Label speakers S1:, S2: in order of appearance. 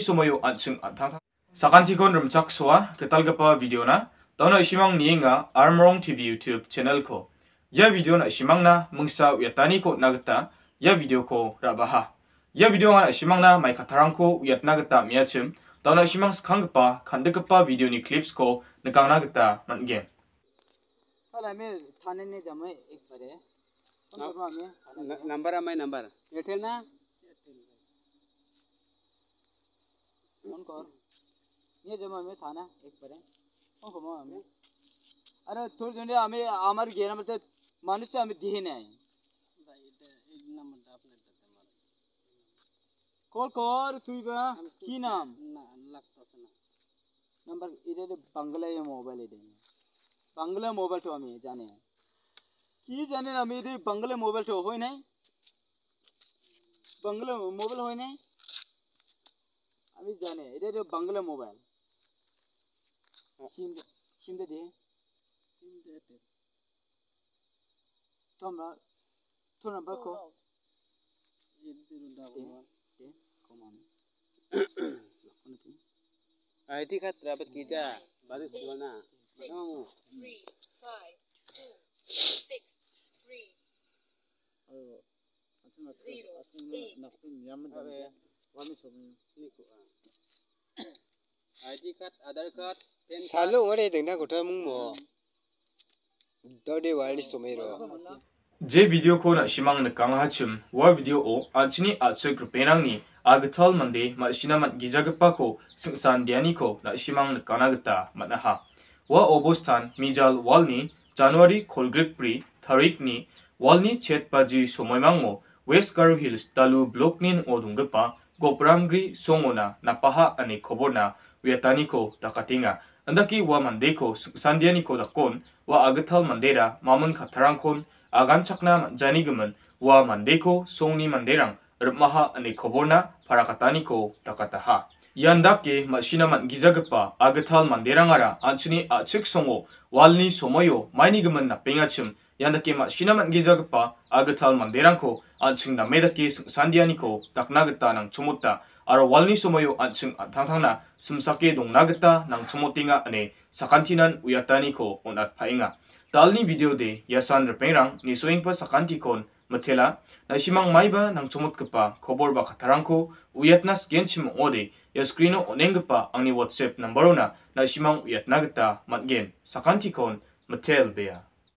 S1: somoyo anchung antang sakantikon rumchak soa ketalgapa video na tauna isimang nienga armrong tv youtube channel ko ya video na isimang na mungsa uyatani ko nagata ya video ko rabaha ya video na isimang na mai katarang ko uyat nagata miachim tauna isimang skangpa kandegapa video ni clips ko nakang nagata manggen
S2: hala मैं थाने ने जमा एक बारे कौन ये जमा में
S3: थाना एक पर ओ
S2: घुमा हमें। अरे थोड़ी जने हमें हमारे गेरा मतलब मनुष्य हमें दिए ना है कॉल कौन तू की नाम? ना लगता से ना। नंबर इधर तो बंगले ये मोबाइल इधर। बंगले मोबाइल तो हमें जाने हैं। की जाने हमें इधर बंगले मोबाइल तो हो ही नहीं। बंगले मोबाइल हो ही नहीं। আমি জানি এটা এটা বাংলা মোবাইল সিম সিমটা দিয়ে সিমটা এতে তোমরা তোমরা বাকো আইতি
S3: খাত্রা আবার কিটা বাদে ছিল না মামু
S4: 3 5 2 6 3 어,
S3: 아침 아침 아침
S5: 나쁜 미안한 데 ID card, Aadhaar
S1: card, pen. Salo, what is? Na kota mungmo. Dode sumero. Video ko na simang nakang hachum. Wa video o achni achu grupenang ni agathal mande masina man gijagapa ko sungsan diani ko na simang nakana gata manaha. Wa obostan mijal walni January kolgrip pri tarik ni walni chet paji somoymang mangmo. West Garo Hills talu blok ni odungpa Gopramgri Songona napaha ani khoborna wiataniko dakatinga. Andaki wa mandeko sandianiko dakon wa agathal mandera mamun khatharangkon aganchakna manjanigaman wa mandeko songni manderang rmaha ani khoborna parakataniko dakataha. Yandake masina mangijagapa agathal manderangara anchini achik songo walni somoyo mainigaman na pengachim napengachim ian dake ma·sina man·gijagipa agital manderangko an·ching name dake singsandianiko dakna gita nangchomota aro walni somoio an·ching an·tangtangna simsake dongna gita nangchomotenga ane sakantinan uyataniko on·atpaenga dalni video de yasan repengrang ni soingpa sakantikon matela na simang maiba nang chomotgipa khobor ba khatarangko uyatna skenchim ode ya screeno onenggipa angni whatsapp numberona na simang uyatna gita man·gen sakantikon matel bea